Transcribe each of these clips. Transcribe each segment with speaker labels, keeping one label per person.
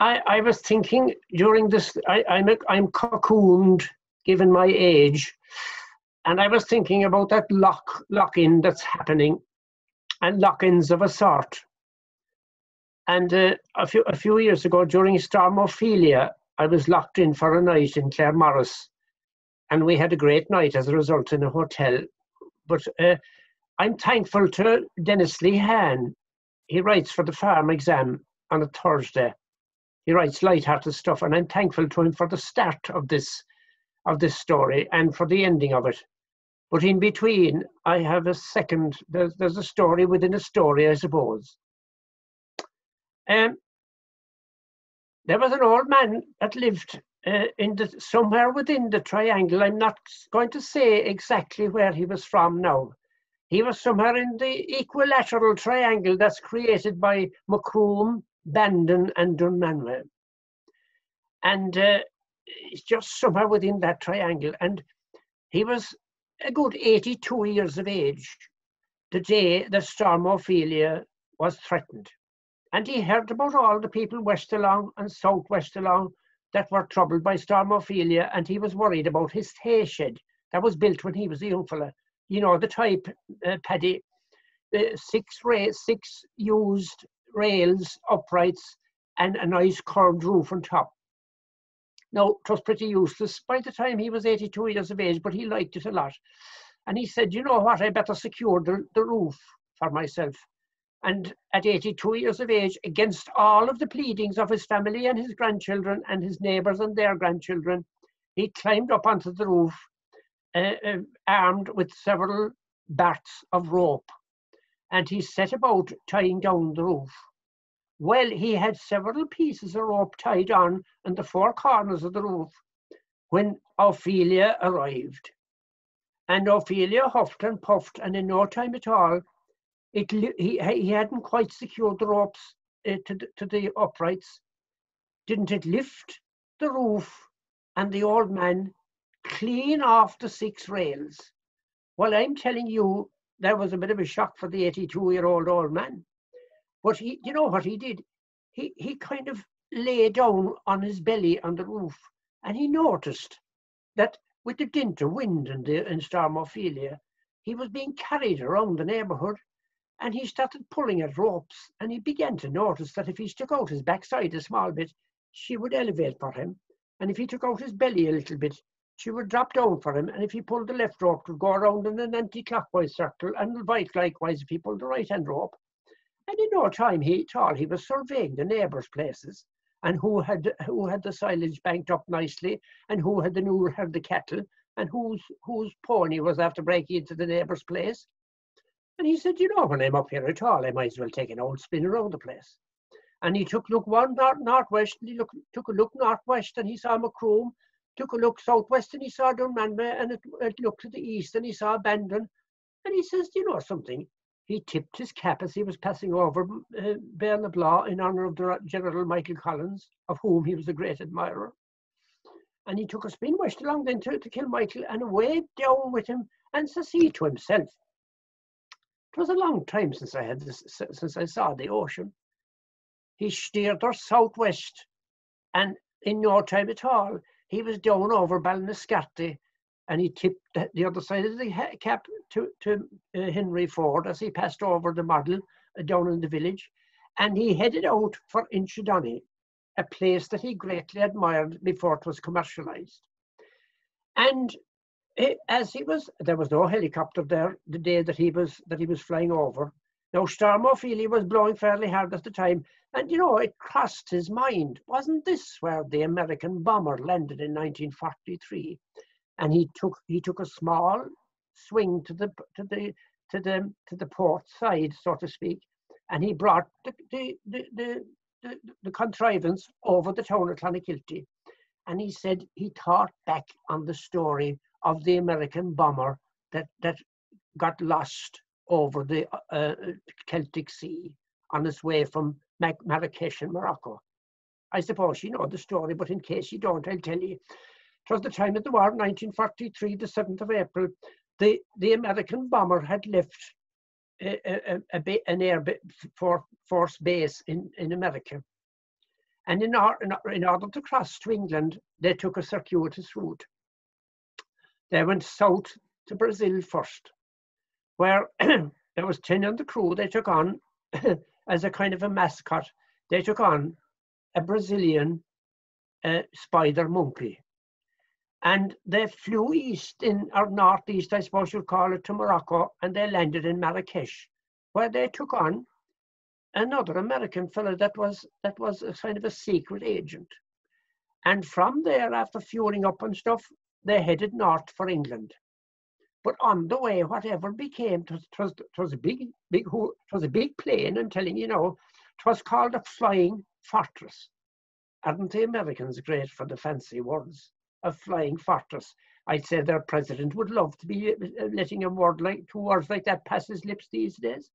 Speaker 1: I, I was thinking during this, I, I'm, a, I'm cocooned given my age, and I was thinking about that lock lock in that's happening, and lock ins of a sort. And uh, a few a few years ago, during Storm Ophelia, I was locked in for a night in Claremorris, and we had a great night as a result in a hotel. But uh, I'm thankful to Dennis Lehane. He writes for the farm exam on a Thursday. He writes light-hearted stuff, and I'm thankful to him for the start of this of this story and for the ending of it. But in between, I have a second. There's there's a story within a story, I suppose. Um, there was an old man that lived uh, in the somewhere within the triangle. I'm not going to say exactly where he was from now. He was somewhere in the equilateral triangle that's created by Macroom, Bandon, and Dunmanway. And uh, it's just somewhere within that triangle. And he was a good 82 years of age the day that Storm Ophelia was threatened. And he heard about all the people west along and south west along that were troubled by Storm Ophelia, and he was worried about his hay shed that was built when he was a young fella. You know, the type, uh, Paddy, uh, six, ra- six used rails, uprights, and a nice curved roof on top. Now, it was pretty useless by the time he was 82 years of age, but he liked it a lot. And he said, you know what, I better secure the, the roof for myself. And at 82 years of age, against all of the pleadings of his family and his grandchildren and his neighbours and their grandchildren, he climbed up onto the roof, uh, uh, armed with several bats of rope. And he set about tying down the roof. Well, he had several pieces of rope tied on in the four corners of the roof when Ophelia arrived. And Ophelia huffed and puffed, and in no time at all, it he, he hadn't quite secured the ropes uh, to, to the uprights. Didn't it lift the roof and the old man clean off the six rails? Well, I'm telling you, that was a bit of a shock for the 82 year old old man. But he, you know what he did? He, he kind of lay down on his belly on the roof and he noticed that with the dint of wind and, the, and Storm Ophelia, he was being carried around the neighbourhood and he started pulling at ropes and he began to notice that if he stuck out his backside a small bit, she would elevate for him. And if he took out his belly a little bit, she would drop down for him. And if he pulled the left rope, it would go around in an anti-clockwise circle and vice likewise if he pulled the right hand rope. And in no time he at all, he was surveying the neighbours' places and who had who had the silage banked up nicely and who had the new herd the cattle and whose whose pony was after breaking into the neighbour's place. And he said, you know, when I'm up here at all, I might as well take an old spin around the place. And he took look one north northwest, and he look, took a look northwest and he saw Macroom, took a look southwest and he saw Dunmanway, and it, it looked to the east and he saw Bandon. And he says, you know something? he tipped his cap as he was passing over uh, Béal na Bláth in honour of the General Michael Collins, of whom he was a great admirer. And he took a spin west along then to, to Kilmichael and away down with him, and says he to himself, it was a long time since I had this, since I saw the ocean. He steered her southwest, and in no time at all, he was down over Ballinascarthy and he tipped the other side of the cap to, to uh, Henry Ford as he passed over the model uh, down in the village. And he headed out for Inchydoney, a place that he greatly admired before it was commercialized. And he, as he was, there was no helicopter there the day that he was that he was flying over. Now Storm Ophelia was blowing fairly hard at the time, and you know it crossed his mind. Wasn't this where the American bomber landed in 1943? and he took he took a small swing to the to the to the to the port side, so to speak, and he brought the the the, the, the, the contrivance over the town of Clonakilty. And he said he thought back on the story of the American bomber that, that got lost over the uh, uh, Celtic Sea on its way from Marrakesh in Morocco. I suppose you know the story, but in case you don't, I'll tell you. It was the time of the war, 1943, the 7th of April. The, the American bomber had left uh, uh, a, a, a, an air for, force base in, in America. And in, or, in order to cross to England, they took a circuitous route. They went south to Brazil first, where there was 10 on the crew they took on as a kind of a mascot. They took on a Brazilian uh, spider monkey. And they flew east in, or northeast, I suppose you'd call it, to Morocco, and they landed in Marrakesh, where they took on another American fellow that was that was a kind of a secret agent. And from there, after fueling up and stuff, they headed north for England. But on the way, whatever became, it was, was a big, big, a big plane. I'm telling you know, it was called a flying fortress. Aren't the Americans great for the fancy words? A flying fortress. I'd say their president would love to be uh, letting a word like two words like that pass his lips these days.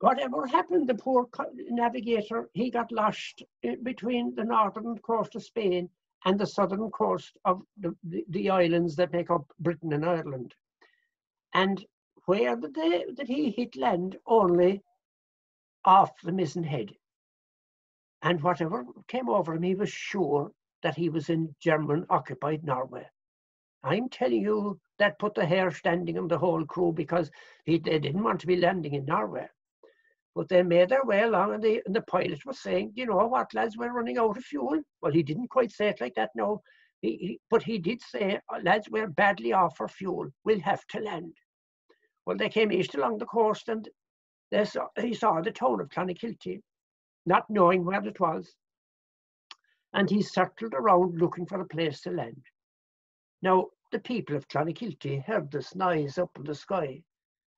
Speaker 1: Whatever happened, the poor navigator, he got lost uh, between the northern coast of Spain and the southern coast of the, the, the islands that make up Britain and Ireland. And where did, they, did he hit land? Only off the Mizen Head. And whatever came over him, he was sure that he was in German occupied Norway. I'm telling you, that put the hair standing on the whole crew because he, they didn't want to be landing in Norway. But they made their way along, and the, and the pilot was saying, you know what, lads, we're running out of fuel. Well, he didn't quite say it like that, no. He, he, but he did say, oh, lads, we're badly off for fuel. We'll have to land. Well, they came east along the coast, and they saw, he saw the town of Clonakilty, not knowing where it was. And he circled around looking for a place to land. Now, the people of Clonakilty heard this noise up in the sky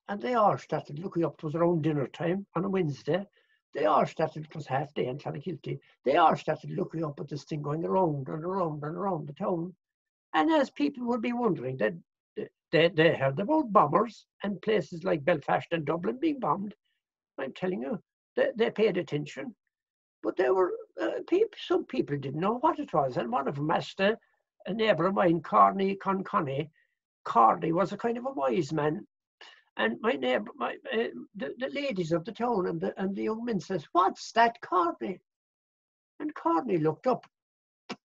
Speaker 1: and they all started looking up. It was around dinner time on a Wednesday. They all started, it was half day in Clonakilty. They all started looking up at this thing going around and around and around the town. And as people would be wondering, they, they, they heard about bombers and places like Belfast and Dublin being bombed. I'm telling you, they, they paid attention. But there were uh, people, some people didn't know what it was. And one of them asked a, a neighbour of mine, Corny Conconny. Carney was a kind of a wise man and my neighbor, my, uh, the, the ladies of the town and the, and the young men says, what's that Corny? And Corny looked up.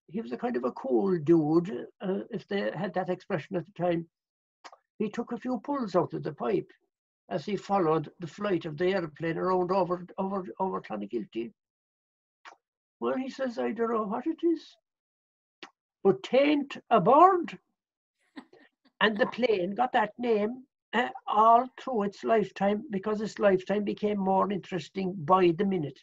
Speaker 1: He was a kind of a cool dude, uh, if they had that expression at the time. He took a few pulls out of the pipe as he followed the flight of the airplane around over over over Clonakilty. Well, he says, I don't know what it is, but tain't a bird. and the plane got that name uh, all through its lifetime because its lifetime became more interesting by the minute.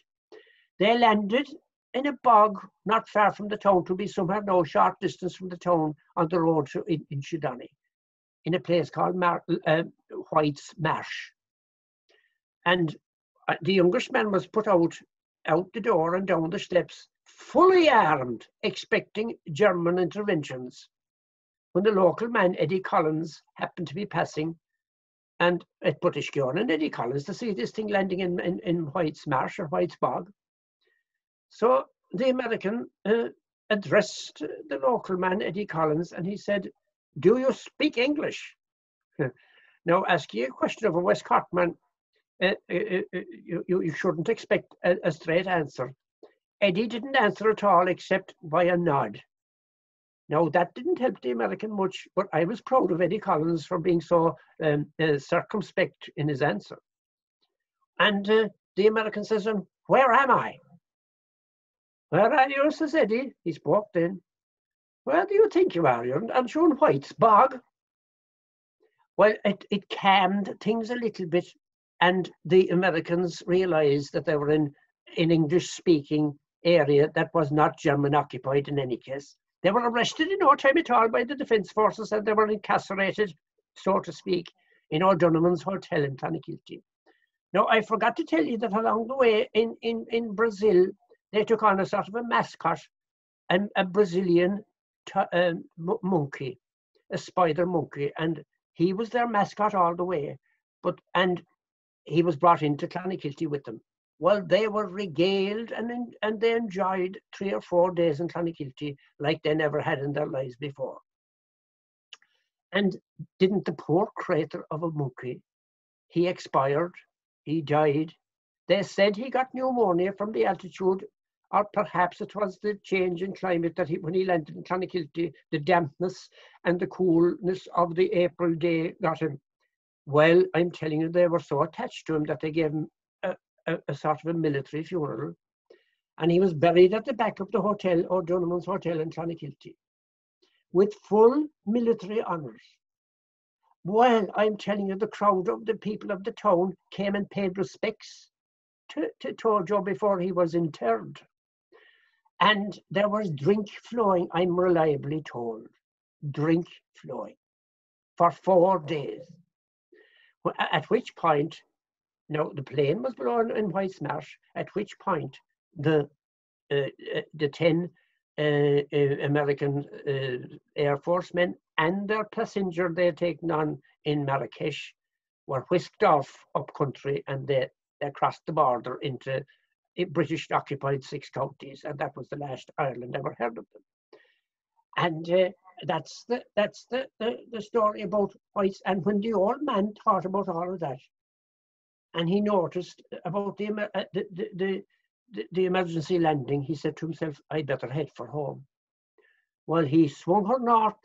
Speaker 1: They landed in a bog not far from the town to be somewhere no short distance from the town on the road to, in, Inchydoney, in a place called Mar- uh, White's Marsh. And uh, the youngest man was put out out the door and down the steps, fully armed, expecting German interventions. When the local man, Eddie Collins, happened to be passing, and it put Ishkion and Eddie Collins to see this thing landing in, in, in White's Marsh or White's Bog. So the American uh, addressed the local man, Eddie Collins, and he said, Do you speak English? now, ask you a question of a West Cork man, uh, uh, uh you, you shouldn't expect a, a straight answer. Eddie didn't answer at all except by a nod. Now, that didn't help the American much, but I was proud of Eddie Collins for being so um, uh, circumspect in his answer. And uh, the American says to him, Where am I? Where are you? says Eddie. He spoke then. Where do you think you are? You're on Sean White's bog. Well, it, it calmed things a little bit, and the Americans realized that they were in an English speaking area that was not German occupied in any case. They were arrested in no time at all by the Defence Forces and they were incarcerated, so to speak, in O'Donovan's Hotel in Clonakilty. Now, I forgot to tell you that along the way in, in, in Brazil, they took on a sort of a mascot, and a Brazilian um, monkey, a spider monkey, and he was their mascot all the way. But and he was brought into Clonakilty with them. Well, they were regaled and, and they enjoyed three or four days in Clonakilty like they never had in their lives before. And didn't the poor crater of a monkey, he expired, he died. They said he got pneumonia from the altitude or perhaps it was the change in climate that he, when he landed in Clonakilty, the dampness and the coolness of the April day got him. Well, I'm telling you, they were so attached to him that they gave him a, a, sort of a military funeral. And he was buried at the back of the hotel, or O'Donovan's Hotel in Clonakilty, with full military honours. Well, I'm telling you, the crowd of the people of the town came and paid respects to, to Tojo before he was interred. And there was drink flowing, I'm reliably told. Drink flowing for four days. At which point, no, the plane was blown in White's Marsh, at which point the uh, uh the 10 uh, uh, American uh, Air Force men and their passenger they had taken on in Marrakesh were whisked off up country and they, they crossed the border into British occupied six counties, and that was the last Ireland ever heard of them. And uh, that's the that's the, the, the story about whites. And when the old man thought about all of that, and he noticed about the uh, the, the, the, the emergency landing, he said to himself, "I better head for home." Well, he swung her north,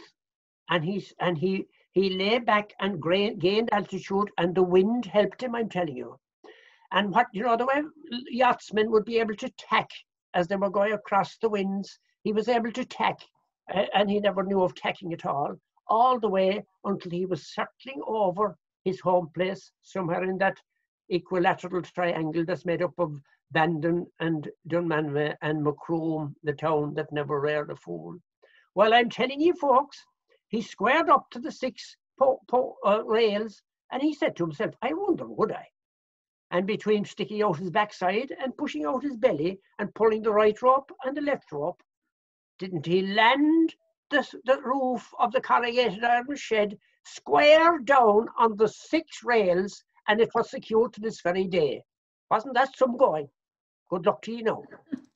Speaker 1: and he and he he lay back and gained altitude, and the wind helped him. I'm telling you. And what, you know, the way yachtsmen would be able to tack as they were going across the winds, he was able to tack, and he never knew of tacking at all, all the way until he was circling over his home place, somewhere in that equilateral triangle that's made up of Bandon and Dunmanway and Macroom, the town that never reared a fool. Well, I'm telling you, folks, he squared up to the six po- po- uh, rails and he said to himself, I wonder, would I? and between sticking out his backside and pushing out his belly and pulling the right rope and the left rope, didn't he land the, the roof of the corrugated iron shed square down on the six rails and it was secured to this very day? Wasn't that some going? Good luck to you now.